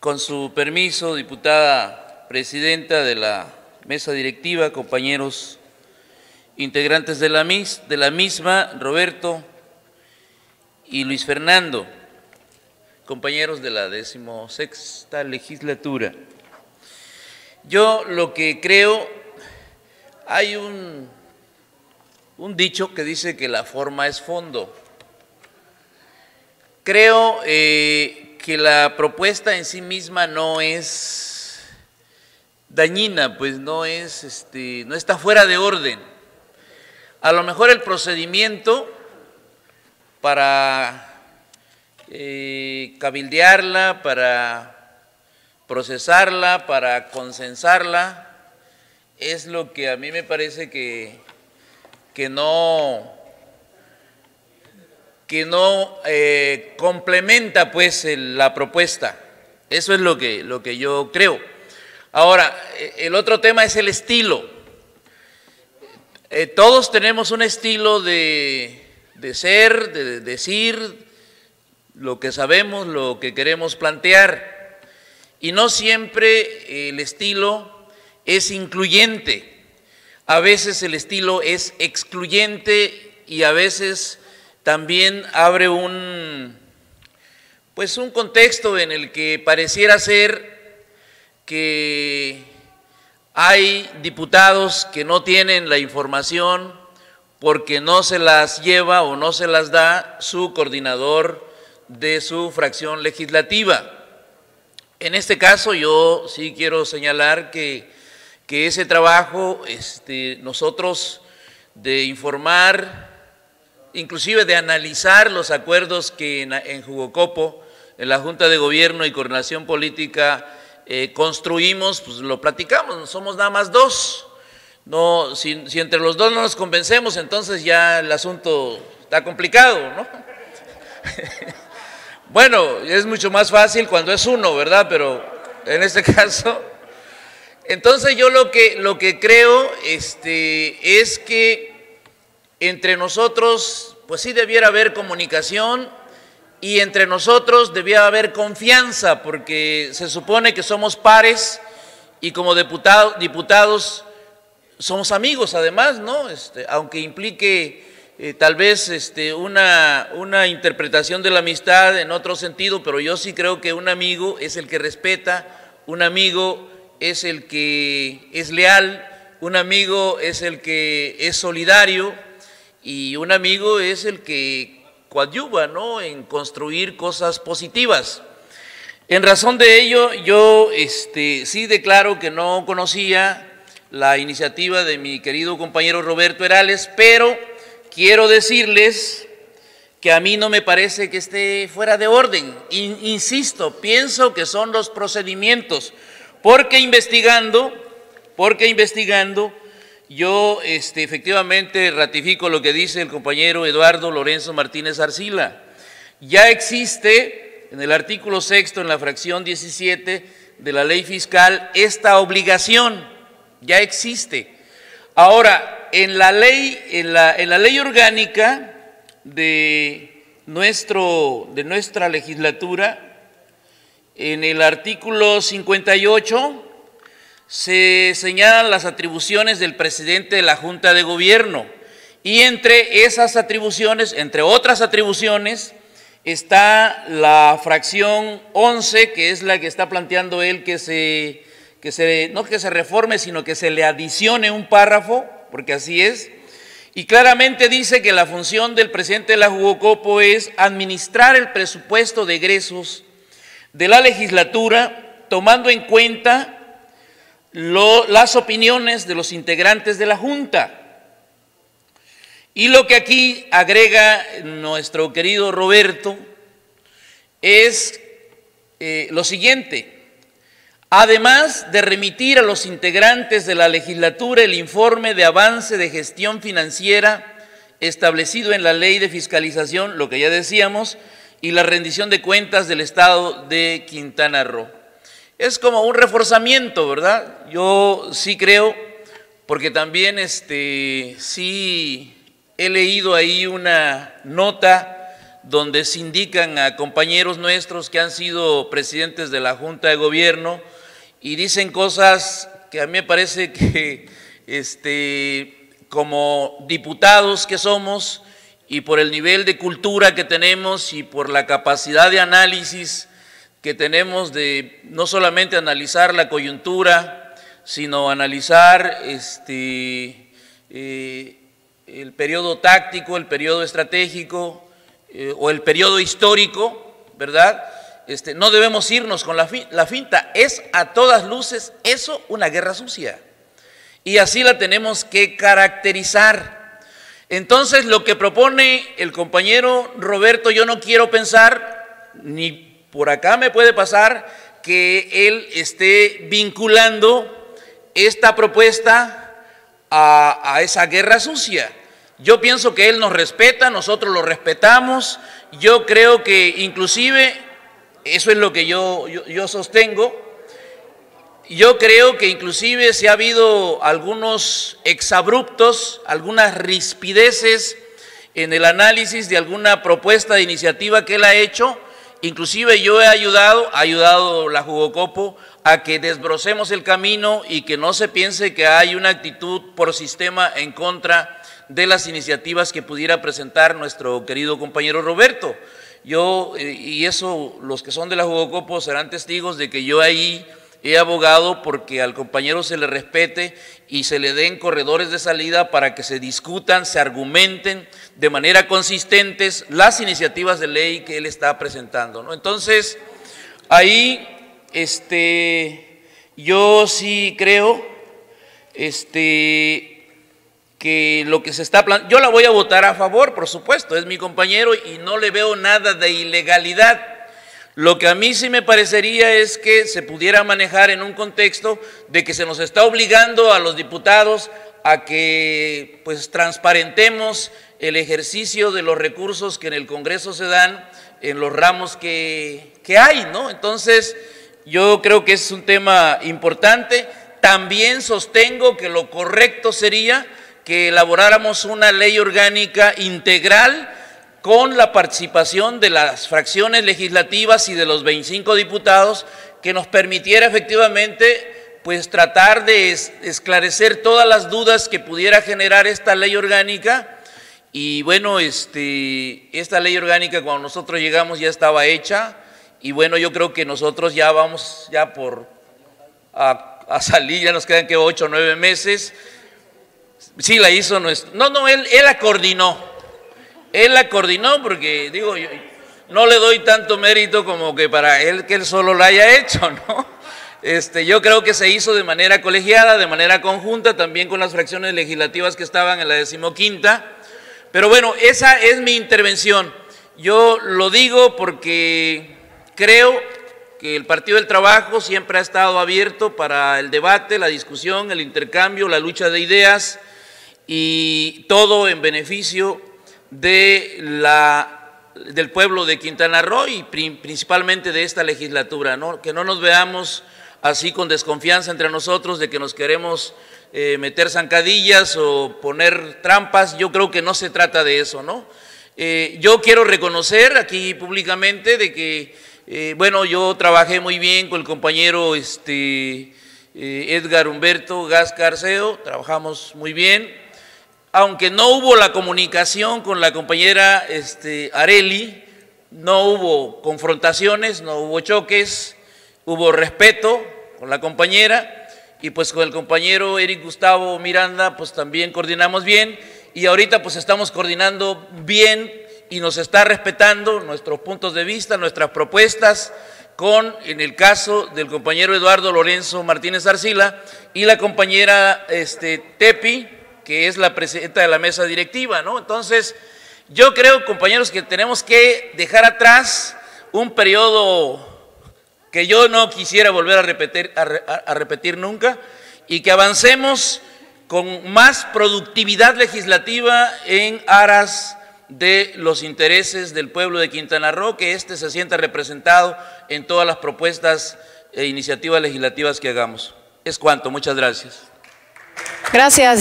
Con su permiso, diputada presidenta de la mesa directiva, compañeros integrantes de la, mis, de la misma, Roberto y Luis Fernando, compañeros de la decimosexta legislatura. Yo lo que creo, hay un, dicho que dice que la forma es fondo. Creo eh, que la propuesta en sí misma no es dañina, pues no es, este, no está fuera de orden. A lo mejor el procedimiento para eh, cabildearla, para procesarla, para consensarla, es lo que a mí me parece que, que no, que no eh, complementa pues la propuesta. Eso es lo que, lo que yo creo. Ahora, e, el otro tema es el estilo. Eh, todos tenemos un estilo de, ser, de decir lo que sabemos, lo que queremos plantear. Y no siempre el estilo es incluyente. A veces el estilo es excluyente y a veces también abre un pues un contexto en el que pareciera ser que hay diputados que no tienen la información porque no se las lleva o no se las da su coordinador de su fracción legislativa. En este caso yo sí quiero señalar que, que ese trabajo, este, nosotros de informar, inclusive de analizar los acuerdos que en, en Jugocopo, en la Junta de Gobierno y Coordinación Política, eh, construimos, pues lo platicamos, somos nada más dos. No, si, si, entre los dos no nos convencemos, entonces ya el asunto está complicado, ¿no? bueno, es mucho más fácil cuando es uno, ¿verdad? Pero en este caso, entonces yo lo que, lo que creo este, es que entre nosotros, pues sí debiera haber comunicación, y entre nosotros debía haber confianza porque se supone que somos pares y como diputado, diputados somos amigos además, ¿no? Este, aunque implique eh, tal vez este, una, una interpretación de la amistad en otro sentido, pero yo sí creo que un amigo es el que respeta, un amigo es el que es leal, un amigo es el que es solidario y un amigo es el que coadyuva ¿no? en construir cosas positivas. En razón de ello, yo este, sí declaro que no conocía la iniciativa de mi querido compañero Roberto Herales, pero quiero decirles que a mí no me parece que esté fuera de orden. insisto, pienso que son los procedimientos, porque investigando, porque investigando, yo este, efectivamente ratifico lo que dice el compañero Eduardo Lorenzo Martínez Arcila. Ya existe en el artículo sexto, en la fracción 17 de la ley fiscal, esta obligación, ya existe. Ahora, en la ley, en la, en la ley orgánica de, nuestro, de nuestra legislatura, en el artículo 58, se señalan las atribuciones del presidente de la Junta de Gobierno. Y entre esas atribuciones, entre otras atribuciones, está la fracción 11, que es la que está planteando él que se, que se, no que se reforme, sino que se le adicione un párrafo, porque así es, y claramente dice que la función del presidente de la Jugocopo es administrar el presupuesto de egresos de la legislatura, tomando en cuenta las opiniones de los integrantes de la Junta. Y lo que aquí agrega nuestro querido Roberto es eh, lo siguiente. Además de remitir a los integrantes de la legislatura el informe de avance de gestión financiera establecido en la ley de fiscalización, lo que ya decíamos, y la rendición de cuentas del Estado de Quintana Roo es como un reforzamiento, ¿verdad? Yo sí creo, porque también este, sí he leído ahí una nota donde se indican a compañeros nuestros que han sido presidentes de la Junta de Gobierno y dicen cosas que a mí me parece que este, como diputados que somos y por el nivel de cultura que tenemos y por la capacidad de análisis que tenemos de no solamente analizar la coyuntura, sino analizar este, eh, el periodo táctico, el periodo estratégico eh, o el periodo histórico, ¿verdad? Este, no debemos irnos con la, la finta. Es a todas luces eso una guerra sucia. Y así la tenemos que caracterizar. Entonces, lo que propone el compañero Roberto, yo no quiero pensar, ni por acá me puede pasar, que él esté vinculando esta propuesta a, esa guerra sucia. Yo pienso que él nos respeta, nosotros lo respetamos. Yo creo que inclusive, eso es lo que yo, yo, sostengo, yo creo que inclusive si ha habido algunos exabruptos, algunas rispideces en el análisis de alguna propuesta de iniciativa que él ha hecho, inclusive yo he ayudado, ha ayudado la Jugocopo a que desbrocemos el camino y que no se piense que hay una actitud por sistema en contra de las iniciativas que pudiera presentar nuestro querido compañero Roberto. Yo, eh, y eso los que son de la Jugocopo serán testigos de que yo ahí he abogado porque al compañero se le respete y se le den corredores de salida para que se discutan, se argumenten de manera consistentes las iniciativas de ley que él está presentando. Entonces, ahí este, yo sí creo este, que lo que se está planteando, yo la voy a votar a favor, por supuesto, es mi compañero y no le veo nada de ilegalidad. Lo que a mí sí me parecería es que se pudiera manejar en un contexto de que se nos está obligando a los diputados a que pues transparentemos el ejercicio de los recursos que en el Congreso se dan en los ramos que, que hay, ¿no? Entonces, yo creo que es un tema importante. También sostengo que lo correcto sería que elaboráramos una ley orgánica integral con la participación de las fracciones legislativas y de los 25 diputados que nos permitiera efectivamente pues tratar de esclarecer todas las dudas que pudiera generar esta ley orgánica y bueno, este, esta ley orgánica cuando nosotros llegamos ya estaba hecha, y bueno, yo creo que nosotros ya vamos ya por a, salir, ya nos quedan que ocho o nueve meses. Sí, la hizo nuestro. No, no, él, él la coordinó. Él la coordinó porque, digo, yo, no le doy tanto mérito como que para él que él solo la haya hecho, ¿no? Este, yo creo que se hizo de manera colegiada, de manera conjunta, también con las fracciones legislativas que estaban en la decimoquinta. Pero bueno, esa es mi intervención. Yo lo digo porque Creo que el Partido del Trabajo siempre ha estado abierto para el debate, la discusión, el intercambio, la lucha de ideas y todo en beneficio de la, del pueblo de Quintana Roo y principalmente de esta legislatura, ¿no? que no nos veamos así con desconfianza entre nosotros de que nos queremos eh, meter zancadillas o poner trampas, yo creo que no se trata de eso, ¿no? Eh, yo quiero reconocer aquí públicamente de que eh, bueno, yo trabajé muy bien con el compañero este, Edgar Humberto Gas Carceo, trabajamos muy bien, aunque no hubo la comunicación con la compañera este, Areli, no hubo confrontaciones, no hubo choques, hubo respeto con la compañera y pues con el compañero Eric Gustavo Miranda pues también coordinamos bien y ahorita pues estamos coordinando bien y nos está respetando nuestros puntos de vista, nuestras propuestas, con, en el caso del compañero Eduardo Lorenzo Martínez Arcila y la compañera este, Tepi, que es la presidenta de la mesa directiva, ¿no? Entonces, yo creo, compañeros, que tenemos que dejar atrás un periodo que yo no quisiera volver a repetir, nunca y que avancemos con más productividad legislativa en aras de los intereses del pueblo de Quintana Roo, que éste se sienta representado en todas las propuestas e iniciativas legislativas que hagamos. Es cuanto, muchas gracias. Gracias.